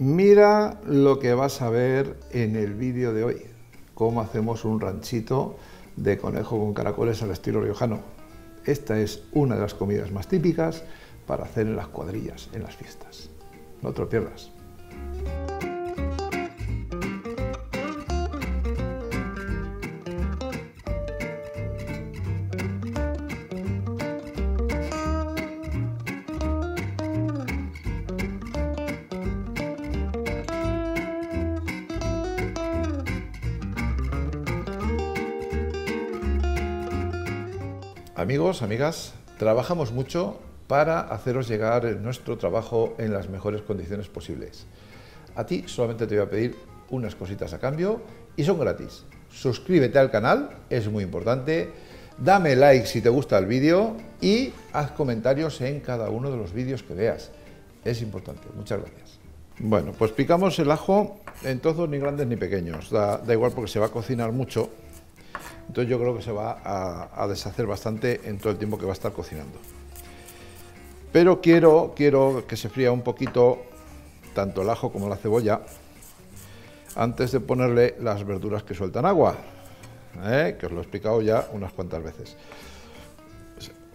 Mira lo que vas a ver en el vídeo de hoy, cómo hacemos un ranchito de conejo con caracoles al estilo riojano. Esta es una de las comidas más típicas para hacer en las cuadrillas, en las fiestas. No te lo pierdas. Amigos, amigas, trabajamos mucho para haceros llegar nuestro trabajo en las mejores condiciones posibles. A ti solamente te voy a pedir unas cositas a cambio y son gratis. Suscríbete al canal, es muy importante. Dame like si te gusta el vídeo y haz comentarios en cada uno de los vídeos que veas. Es importante. Muchas gracias. Bueno, pues picamos el ajo en trozos ni grandes ni pequeños. Da, da igual porque se va a cocinar mucho entonces yo creo que se va a, deshacer bastante en todo el tiempo que va a estar cocinando. Pero quiero, quiero que se fría un poquito tanto el ajo como la cebolla antes de ponerle las verduras que sueltan agua, ¿eh? que os lo he explicado ya unas cuantas veces.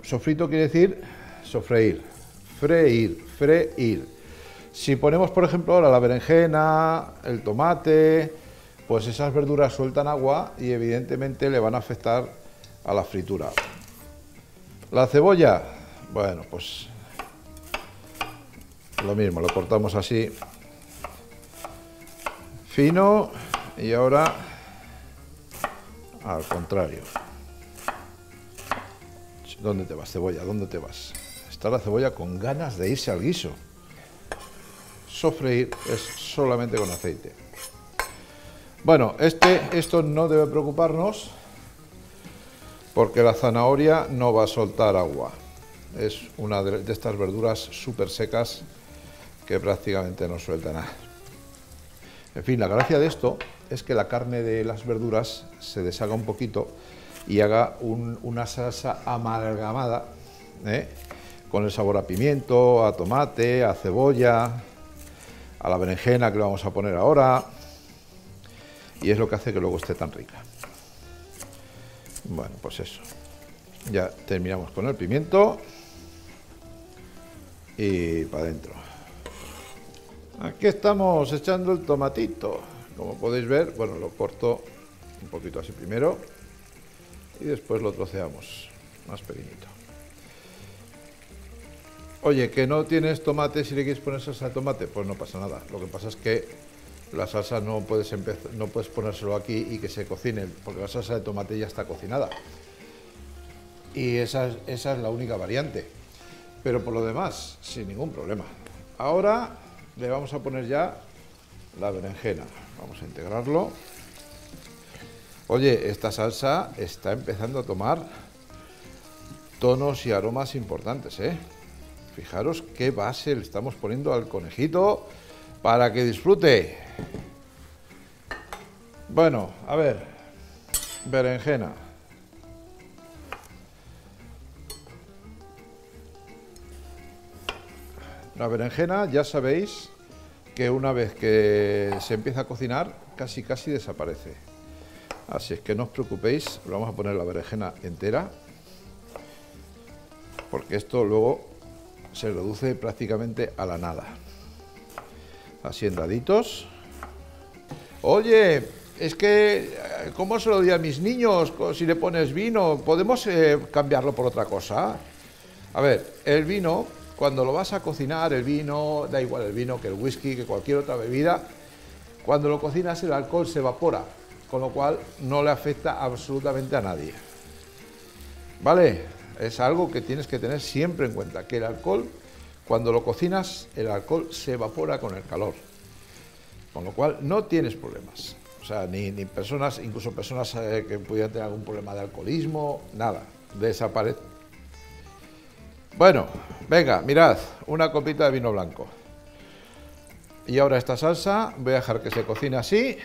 Sofrito quiere decir sofreír, freír, freír. Si ponemos, por ejemplo, la berenjena, el tomate, pues esas verduras sueltan agua y evidentemente le van a afectar a la fritura. La cebolla, bueno, pues lo mismo, lo cortamos así fino y ahora al contrario. ¿Dónde te vas, cebolla? ¿Dónde te vas? Está la cebolla con ganas de irse al guiso. Sofreír es solamente con aceite. Bueno, este, esto no debe preocuparnos porque la zanahoria no va a soltar agua. Es una de, estas verduras súper secas que prácticamente no suelta nada. En fin, la gracia de esto es que la carne de las verduras se deshaga un poquito y haga una salsa amalgamada ¿eh? con el sabor a pimiento, a tomate, a cebolla, a la berenjena que le vamos a poner ahora y es lo que hace que luego esté tan rica. Bueno, pues eso. Ya terminamos con el pimiento y para adentro. Aquí estamos echando el tomatito. Como podéis ver, bueno, lo corto un poquito así primero y después lo troceamos más pequeñito. Oye, que no tienes tomate si le quieres poner salsa de tomate, pues no pasa nada. Lo que pasa es que la salsa no puedes, no puedes ponérselo aquí y que se cocine, porque la salsa de tomate ya está cocinada. Y esa, esa es la única variante. Pero por lo demás, sin ningún problema. Ahora le vamos a poner ya la berenjena. Vamos a integrarlo. Oye, esta salsa está empezando a tomar tonos y aromas importantes, ¿eh? Fijaros qué base le estamos poniendo al conejito para que disfrute. Bueno, a ver, berenjena. La berenjena ya sabéis que una vez que se empieza a cocinar casi casi desaparece. Así es que no os preocupéis, vamos a poner la berenjena entera porque esto luego se reduce prácticamente a la nada así en daditos. Oye, es que, ¿cómo se lo di a mis niños si le pones vino? ¿Podemos eh, cambiarlo por otra cosa? A ver, el vino, cuando lo vas a cocinar, el vino, da igual el vino que el whisky, que cualquier otra bebida, cuando lo cocinas el alcohol se evapora, con lo cual no le afecta absolutamente a nadie. ¿Vale? Es algo que tienes que tener siempre en cuenta, que el alcohol cuando lo cocinas, el alcohol se evapora con el calor, con lo cual no tienes problemas. O sea, ni, personas, incluso personas eh, que pudieran tener algún problema de alcoholismo, nada, desaparece. Bueno, venga, mirad, una copita de vino blanco. Y ahora esta salsa voy a dejar que se cocine así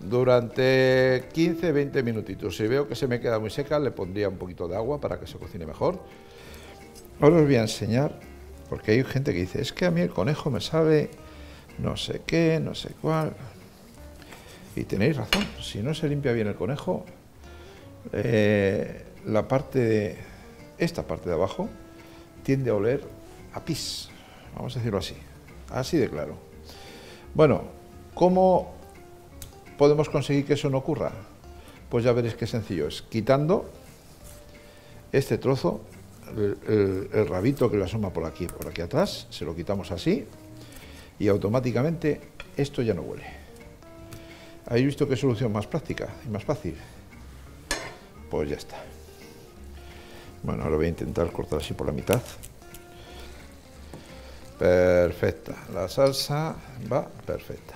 durante 15-20 minutitos. Si veo que se me queda muy seca, le pondría un poquito de agua para que se cocine mejor. Ahora os voy a enseñar, porque hay gente que dice, es que a mí el conejo me sabe no sé qué, no sé cuál. Y tenéis razón, si no se limpia bien el conejo, eh, la parte de, esta parte de abajo tiende a oler a pis, vamos a decirlo así, así de claro. Bueno, ¿cómo podemos conseguir que eso no ocurra? Pues ya veréis qué sencillo es, quitando este trozo, el, rabito que le asoma por aquí, por aquí atrás, se lo quitamos así y automáticamente esto ya no huele. ¿Habéis visto qué solución más práctica y más fácil? Pues ya está. Bueno, ahora voy a intentar cortar así por la mitad. Perfecta. La salsa va perfecta.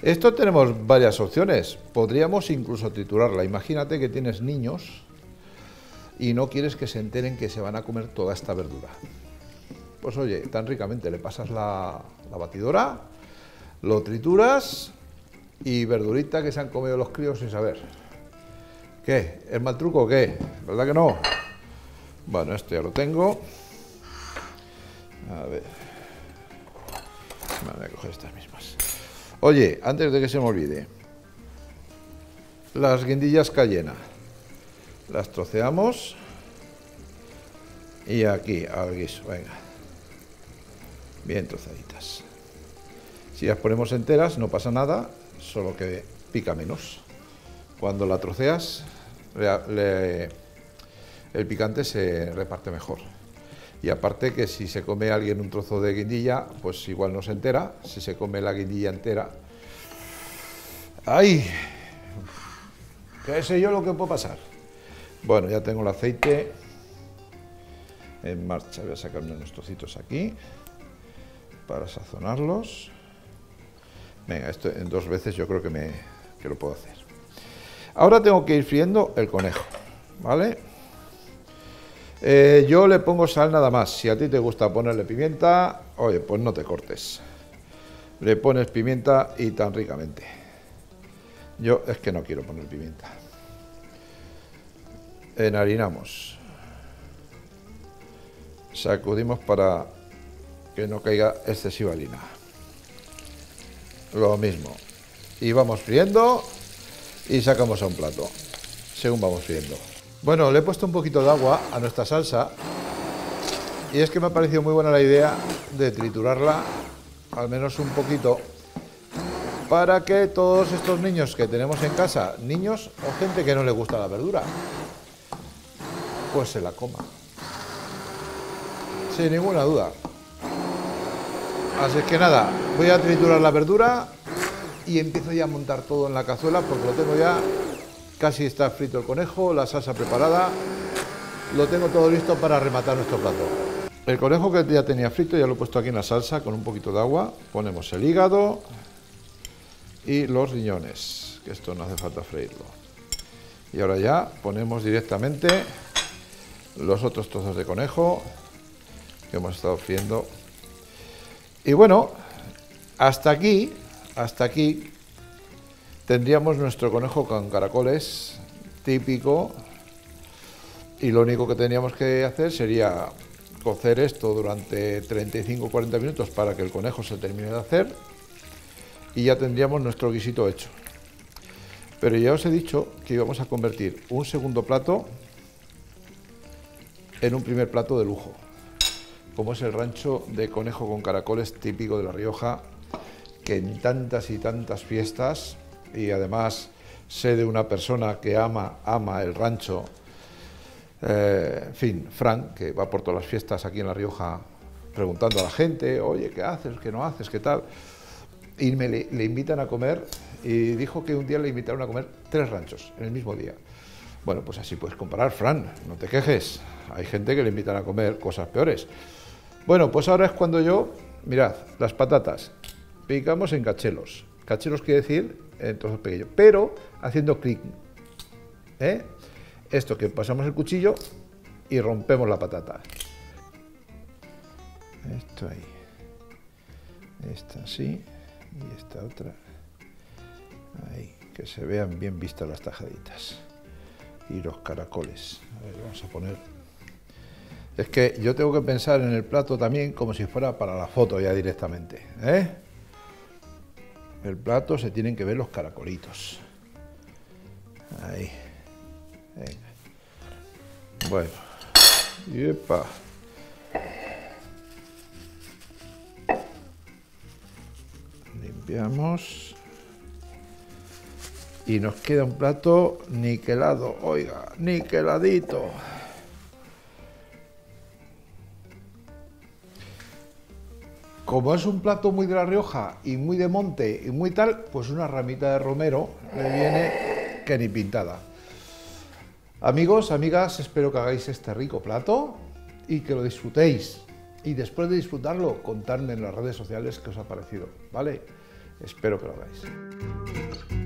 Esto tenemos varias opciones. Podríamos incluso triturarla. Imagínate que tienes niños y no quieres que se enteren que se van a comer toda esta verdura. Pues oye, tan ricamente le pasas la, batidora, lo trituras y verdurita que se han comido los críos sin saber. ¿Qué? ¿Es mal truco o qué? ¿Verdad que no? Bueno, esto ya lo tengo. A ver. voy a coger estas mismas. Oye, antes de que se me olvide, las guindillas cayena. Las troceamos y aquí al guiso, venga bien trozaditas. Si las ponemos enteras no pasa nada, solo que pica menos. Cuando la troceas, el picante se reparte mejor. Y aparte que si se come alguien un trozo de guindilla, pues igual no se entera. Si se come la guindilla entera... ¡Ay! ¿Qué sé yo lo que puede pasar? Bueno, ya tengo el aceite en marcha. Voy a sacarme unos trocitos aquí para sazonarlos. Venga, esto en dos veces yo creo que, me, que lo puedo hacer. Ahora tengo que ir friendo el conejo, ¿vale? Eh, yo le pongo sal nada más. Si a ti te gusta ponerle pimienta, oye, pues no te cortes. Le pones pimienta y tan ricamente. Yo es que no quiero poner pimienta. Enharinamos. Sacudimos para que no caiga excesiva harina. Lo mismo. Y vamos friendo y sacamos a un plato, según vamos friendo. Bueno, le he puesto un poquito de agua a nuestra salsa y es que me ha parecido muy buena la idea de triturarla, al menos un poquito, para que todos estos niños que tenemos en casa, niños o gente que no le gusta la verdura, pues se la coma. Sin ninguna duda. Así que nada, voy a triturar la verdura y empiezo ya a montar todo en la cazuela porque lo tengo ya, casi está frito el conejo, la salsa preparada, lo tengo todo listo para rematar nuestro plato. El conejo que ya tenía frito ya lo he puesto aquí en la salsa con un poquito de agua, ponemos el hígado y los riñones, que esto no hace falta freírlo. Y ahora ya ponemos directamente los otros trozos de conejo que hemos estado friendo y bueno, hasta aquí, hasta aquí tendríamos nuestro conejo con caracoles típico y lo único que teníamos que hacer sería cocer esto durante 35-40 minutos para que el conejo se termine de hacer y ya tendríamos nuestro guisito hecho. Pero ya os he dicho que íbamos a convertir un segundo plato en un primer plato de lujo como es el rancho de conejo con caracoles típico de La Rioja, que en tantas y tantas fiestas, y además sé de una persona que ama, ama el rancho, eh, fin, Frank, que va por todas las fiestas aquí en La Rioja preguntando a la gente, oye, ¿qué haces? ¿Qué no haces? ¿Qué tal? Y me le, le invitan a comer y dijo que un día le invitaron a comer tres ranchos en el mismo día. Bueno, pues así puedes comparar, Fran, no te quejes. Hay gente que le invitan a comer cosas peores. Bueno, pues ahora es cuando yo, mirad, las patatas, picamos en cachelos. Cachelos quiere decir en trozos pequeños, pero haciendo clic. ¿eh? Esto que pasamos el cuchillo y rompemos la patata. Esto ahí. Esta así y esta otra. Ahí, que se vean bien vistas las tajaditas. Y los caracoles. A ver, vamos a poner es que yo tengo que pensar en el plato también como si fuera para la foto ya directamente. ¿eh? el plato se tienen que ver los caracolitos. Ahí. Bueno. Yepa. Limpiamos. Y nos queda un plato niquelado, oiga, niqueladito. Como es un plato muy de La Rioja y muy de monte y muy tal, pues una ramita de romero le viene que ni pintada. Amigos, amigas, espero que hagáis este rico plato y que lo disfrutéis. Y después de disfrutarlo, contadme en las redes sociales qué os ha parecido, ¿vale? Espero que lo hagáis.